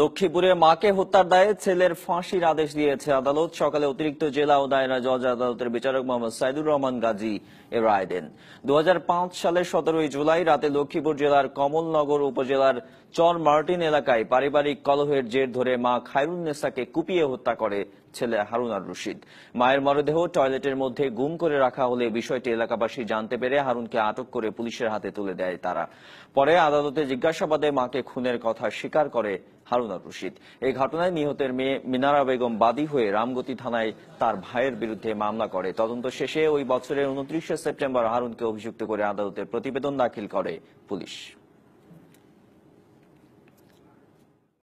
লক্ষ্মীপুরে মাকে হত্যার দায়ে ছেলের ফাঁসির আদেশ দিয়েছে আদালত। সকালে অতিরিক্ত জেলা ও দায়রা জজ আদালতের বিচারক মোহাম্মদ সাইদুর রহমান গাজী এ রায় দেন। দু হাজার পাঁচ সালের সতেরোই জুলাই রাতে লক্ষ্মীপুর জেলার কমলনগর উপজেলার চর মার্টিন এলাকায় পারিবারিক কলহের জের ধরে মা খায়রুন্নেসাকে কুপিয়ে হত্যা করে ছেলে হারুনার রশিদ। মায়ের মরদেহ টয়লেটের মধ্যে গুম করে রাখা হলে বিষয়টি এলাকাবাসী জানতে পেরে হারুনকে আটক করে পুলিশের হাতে তুলে দেয় তারা। পরে আদালতে জিজ্ঞাসাবাদে মাকে খুনের কথা স্বীকার করে হারুনার রশিদ। এই ঘটনায় নিহতের মেয়ে মিনারা বেগম বাদী হয়ে রামগতি থানায় তার ভাইয়ের বিরুদ্ধে মামলা করে। তদন্ত শেষে ওই বছরের উনত্রিশে সেপ্টেম্বর হারুনকে অভিযুক্ত করে আদালতে প্রতিবেদন দাখিল করে পুলিশ।